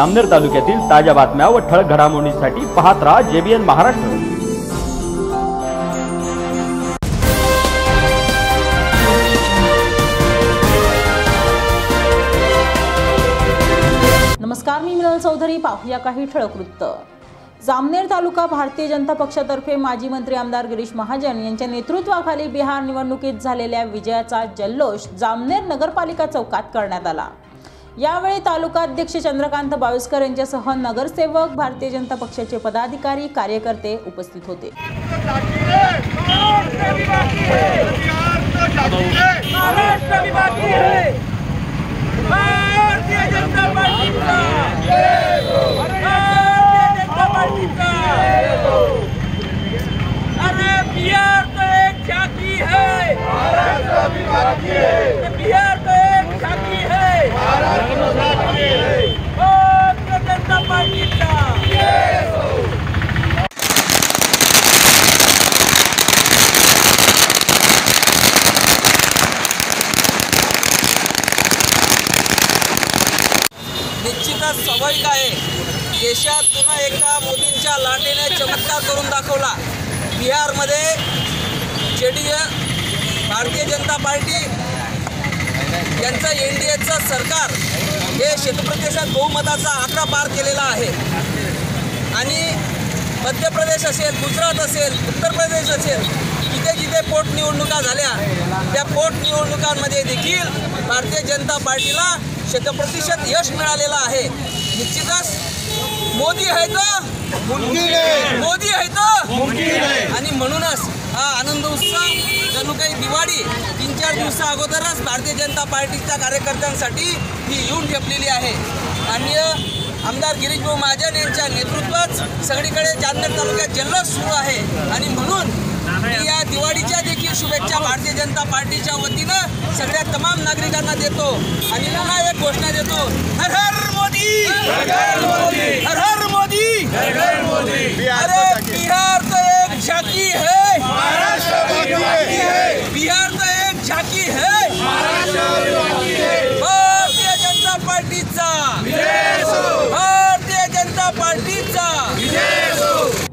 अमनेर तालुक्यातील ताज्या बातम्या व ठळक घडामोडींसाठी पाहत राहा जेबीएन महाराष्ट्र. नमस्कार मी मिनल चौधरी. पाहूया काही ठळक वृत्त. जामनेर तालुका भारतीय जनता पक्षातर्फे माजी मंत्री आमदार गिरीश महाजन यांच्या नेतृत्वाखाली बिहार निवडणुकीत झालेल्या विजयाचा जल्लोष जामनेर नगरपालिका चौकात करण्यात आला. यावेळी तालुका अध्यक्ष चंद्रकांत बाविस्कर यांच्यासह नगरसेवक भारतीय जनता पक्षाचे पदाधिकारी कार्यकर्ते उपस्थित होते महाराष्ट्र भी बाकी है भारतीय जनता पार्टी का भारतीय जनता पार्टी का अरे बिहार तो एक झांकी है बिहार तो एक झांकी है भारतीय जनता पार्टी का निश्चितच स्वाभाविक आहे? देशात पुन्हा एकदा मोदींच्या लाटेने चमत्कार करून दाखवला. बिहारमध्ये J D Bharatiya Janata party यांचं एन डी एचं सरकार हे शतप्रतिशत बहुमताचा आकडा पार केलेला आहे. आणि मध्य प्रदेश असेल गुजरात असेल उत्तर प्रदेश असेल जिथे पोटनिवडणुका झाल्या. त्या पोटनिवडणुकांमध्ये देखील भारतीय जनता पार्टीला शतप्रतिशत यश मिळालेलं आहे. निश्चितच मोदी आहे तर मोदी आहे तर आणि म्हणूनच हा आनंद उत्सव जणू काही दिवाळी तीन चार दिवसा अगोदरच भारतीय जनता पार्टीच्या कार्यकर्त्यांसाठी ही येऊन ठेपलेली आहे. आणि आमदार गिरीश भाऊ महाजन यांच्या नेतृत्वात सगळीकडे जामनेर तालुक्यात जल्लोष सुरू आहे. आणि म्हणून मी या दिवाळीच्या देखील शुभेच्छा भारतीय जनता पार्टीच्या वतीनं सगळ्या तमाम नागरिकांना देतो. आणि पुन्हा एक घोषणा देतो. हर हर